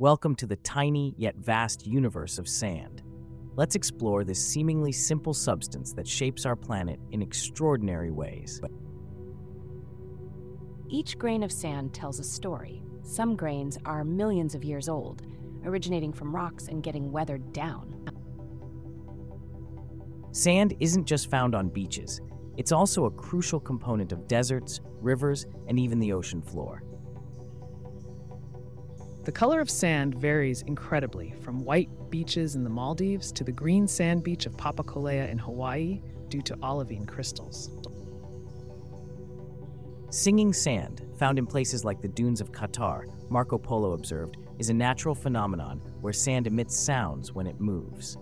Welcome to the tiny yet vast universe of sand. Let's explore this seemingly simple substance that shapes our planet in extraordinary ways. Each grain of sand tells a story. Some grains are millions of years old, originating from rocks and getting weathered down. Sand isn't just found on beaches, it's also a crucial component of deserts, rivers, and even the ocean floor. The color of sand varies incredibly from white beaches in the Maldives to the green sand beach of Papakolea in Hawaii due to olivine crystals. Singing sand, found in places like the dunes of Qatar, Marco Polo observed, is a natural phenomenon where sand emits sounds when it moves.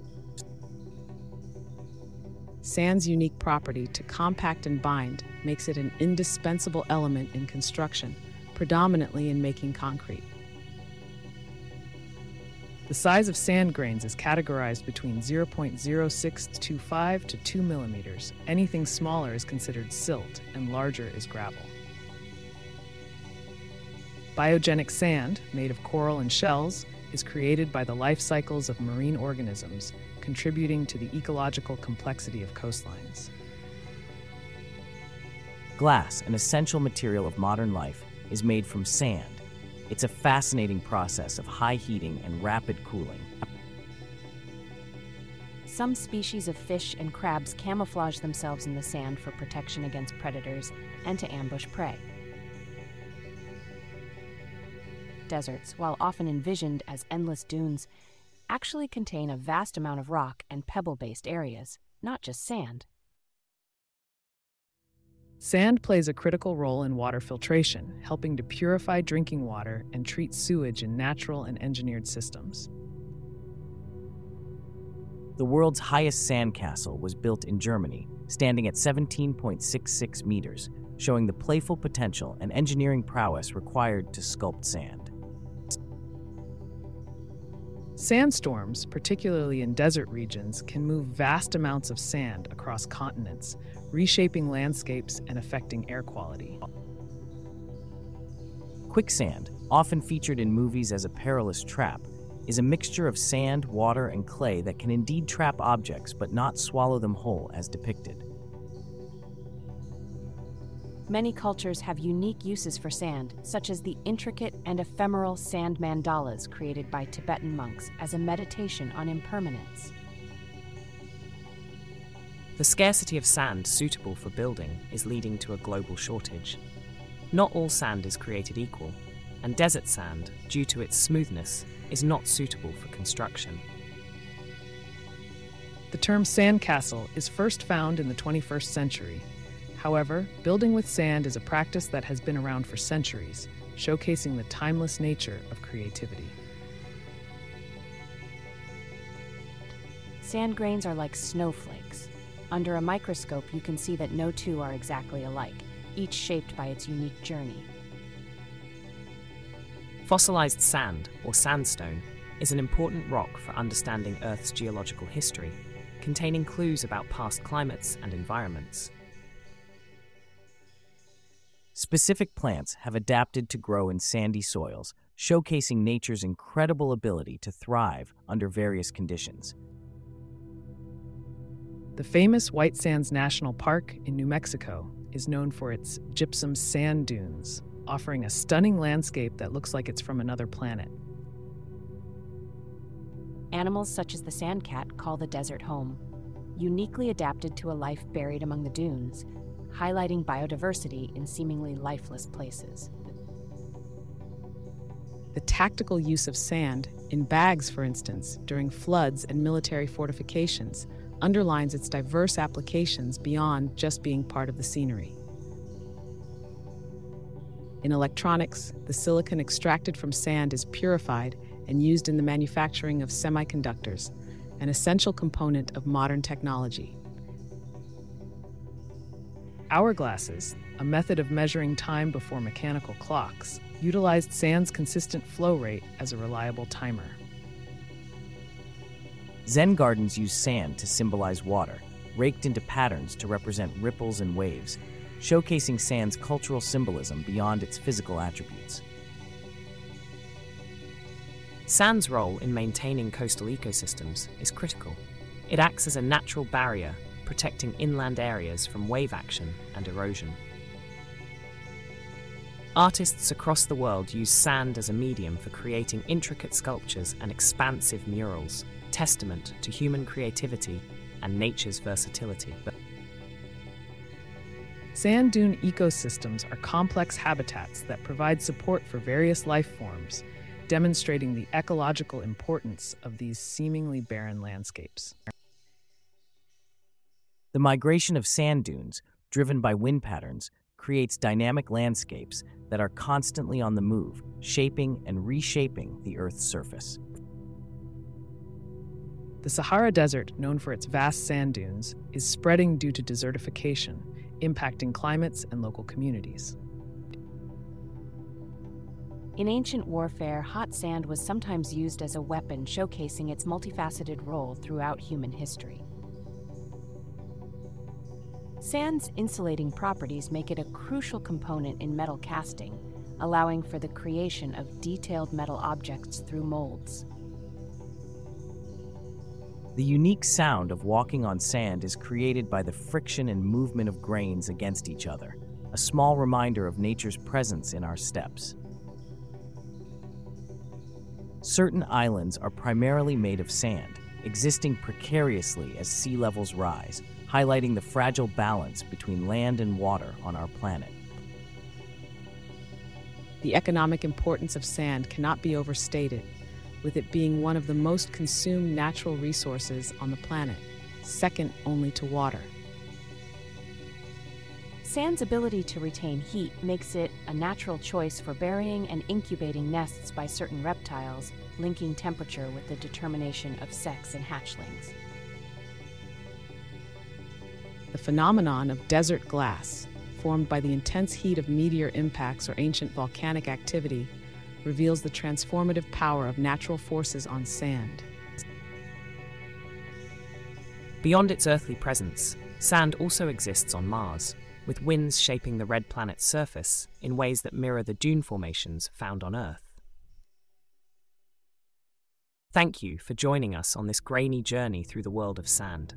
Sand's unique property to compact and bind makes it an indispensable element in construction, predominantly in making concrete. The size of sand grains is categorized between 0.0625 to 2 millimeters. Anything smaller is considered silt, and larger is gravel. Biogenic sand, made of coral and shells, is created by the life cycles of marine organisms, contributing to the ecological complexity of coastlines. Glass, an essential material of modern life, is made from sand. It's a fascinating process of high heating and rapid cooling. Some species of fish and crabs camouflage themselves in the sand for protection against predators and to ambush prey. Deserts, while often envisioned as endless dunes, actually contain a vast amount of rock and pebble based areas, not just sand. Sand plays a critical role in water filtration, helping to purify drinking water and treat sewage in natural and engineered systems. The world's highest sandcastle was built in Germany, standing at 17.66 meters, showing the playful potential and engineering prowess required to sculpt sand. Sandstorms, particularly in desert regions, can move vast amounts of sand across continents, reshaping landscapes and affecting air quality. Quicksand, often featured in movies as a perilous trap, is a mixture of sand, water, and clay that can indeed trap objects but not swallow them whole as depicted. Many cultures have unique uses for sand, such as the intricate and ephemeral sand mandalas created by Tibetan monks as a meditation on impermanence. The scarcity of sand suitable for building is leading to a global shortage. Not all sand is created equal, and desert sand, due to its smoothness, is not suitable for construction. The term sandcastle is first found in the 21st century However, building with sand is a practice that has been around for centuries, showcasing the timeless nature of creativity. Sand grains are like snowflakes. Under a microscope, you can see that no two are exactly alike, each shaped by its unique journey. Fossilized sand, or sandstone, is an important rock for understanding Earth's geological history, containing clues about past climates and environments. Specific plants have adapted to grow in sandy soils, showcasing nature's incredible ability to thrive under various conditions. The famous White Sands National Park in New Mexico is known for its gypsum sand dunes, offering a stunning landscape that looks like it's from another planet. Animals such as the sandcat call the desert home. Uniquely adapted to a life buried among the dunes, highlighting biodiversity in seemingly lifeless places. The tactical use of sand, in bags for instance, during floods and military fortifications, underlines its diverse applications beyond just being part of the scenery. In electronics, the silicon extracted from sand is purified and used in the manufacturing of semiconductors, an essential component of modern technology. Hourglasses, a method of measuring time before mechanical clocks, utilized sand's consistent flow rate as a reliable timer. Zen gardens use sand to symbolize water, raked into patterns to represent ripples and waves, showcasing sand's cultural symbolism beyond its physical attributes. Sand's role in maintaining coastal ecosystems is critical. It acts as a natural barrier, protecting inland areas from wave action and erosion. Artists across the world use sand as a medium for creating intricate sculptures and expansive murals, testament to human creativity and nature's versatility. Sand dune ecosystems are complex habitats that provide support for various life forms, demonstrating the ecological importance of these seemingly barren landscapes. The migration of sand dunes, driven by wind patterns, creates dynamic landscapes that are constantly on the move, shaping and reshaping the Earth's surface. The Sahara Desert, known for its vast sand dunes, is spreading due to desertification, impacting climates and local communities. In ancient warfare, hot sand was sometimes used as a weapon, showcasing its multifaceted role throughout human history. Sand's insulating properties make it a crucial component in metal casting, allowing for the creation of detailed metal objects through molds. The unique sound of walking on sand is created by the friction and movement of grains against each other, a small reminder of nature's presence in our steps. Certain islands are primarily made of sand, existing precariously as sea levels rise, highlighting the fragile balance between land and water on our planet. The economic importance of sand cannot be overstated, with it being one of the most consumed natural resources on the planet, second only to water. Sand's ability to retain heat makes it a natural choice for burying and incubating nests by certain reptiles, linking temperature with the determination of sex in hatchlings. The phenomenon of desert glass, formed by the intense heat of meteor impacts or ancient volcanic activity, reveals the transformative power of natural forces on sand. Beyond its earthly presence, sand also exists on Mars, with winds shaping the red planet's surface in ways that mirror the dune formations found on Earth. Thank you for joining us on this grainy journey through the world of sand.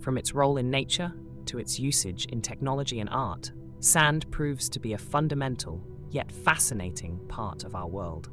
From its role in nature to its usage in technology and art, sand proves to be a fundamental, yet fascinating part of our world.